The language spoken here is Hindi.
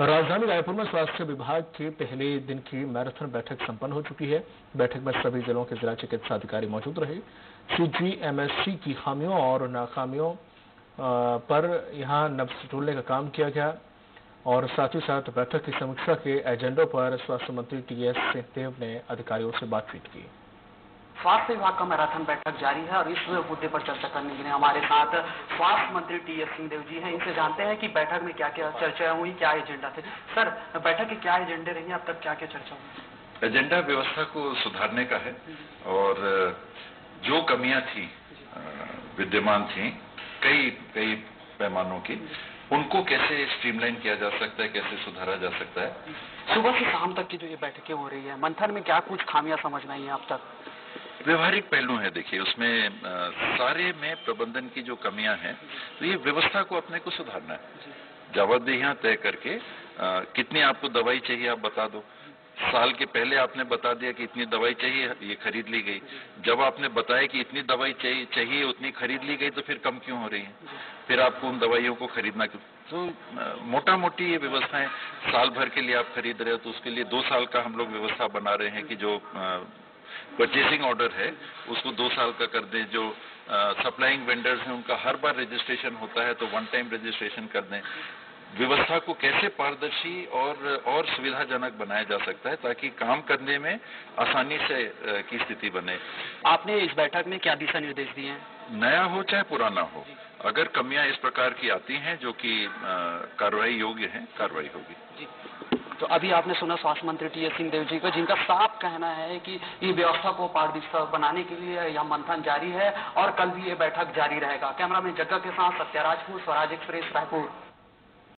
राजधानी रायपुर में स्वास्थ्य विभाग के पहले दिन की मैराथन बैठक संपन्न हो चुकी है। बैठक में सभी जिलों के जिला चिकित्सा अधिकारी मौजूद रहे। सीजीएमएससी की खामियों और नाकामियों पर यहाँ नब्ज टोलने का काम किया गया और साथ ही साथ बैठक की समीक्षा के एजेंडों पर स्वास्थ्य मंत्री टी एस सिंहदेव ने अधिकारियों से बातचीत की। स्वास्थ्य विभाग का मैराथन बैठक जारी है और इस मुद्दे पर चर्चा करने के लिए हमारे साथ स्वास्थ्य मंत्री टी एस सिंहदेव जी हैं। इनसे जानते हैं कि बैठक में क्या क्या चर्चा हुई क्या एजेंडा थे। सर बैठक के क्या एजेंडे रही अब तक क्या क्या चर्चा हुई? एजेंडा व्यवस्था को सुधारने का है और जो कमियाँ थी विद्यमान थी कई कई पैमानों की उनको कैसे स्ट्रीमलाइन किया जा सकता है कैसे सुधारा जा सकता है? सुबह से शाम तक की जो ये बैठकें हो रही है मंथन में क्या कुछ खामियाँ समझ में आई है अब तक? व्यवहारिक पहलू है देखिए उसमें आ, सारे में प्रबंधन की जो कमियाँ हैं तो ये व्यवस्था को अपने को सुधारना है। जवाबदेहियाँ तय करके आ, कितनी आपको दवाई चाहिए आप बता दो। साल के पहले आपने बता दिया कि इतनी दवाई चाहिए ये खरीद ली गई। जब आपने बताया कि इतनी दवाई चाहिए चाहिए उतनी खरीद ली गई तो फिर कम क्यों हो रही है? फिर आपको उन दवाइयों को खरीदना क्यों? तो मोटा मोटी ये व्यवस्थाएँ साल भर के लिए आप खरीद रहे हो तो उसके लिए दो साल का हम लोग व्यवस्था बना रहे हैं कि जो परचेसिंग ऑर्डर है उसको दो साल का कर दें जो सप्लाइंग वेंडर्स हैं उनका हर बार रजिस्ट्रेशन होता है तो वन टाइम रजिस्ट्रेशन कर दें। व्यवस्था को कैसे पारदर्शी और और सुविधाजनक बनाया जा सकता है ताकि काम करने में आसानी से की स्थिति बने। आपने इस बैठक में क्या दिशा निर्देश दिए हैं? नया हो चाहे पुराना हो अगर कमियाँ इस प्रकार की आती हैं जो कि कार्रवाई योग्य है कार्रवाई होगी। जी। तो अभी आपने सुना स्वास्थ्य मंत्री टी एस सिंहदेव जी का, जिनका साफ़ कहना है कि ये व्यवस्था को पारदर्शिता बनाने के लिए यह मंथन जारी है और कल भी ये बैठक जारी रहेगा। कैमरा मैन जग्गा के साथ सत्याराजपुर, स्वराज एक्सप्रेस, रायपुर।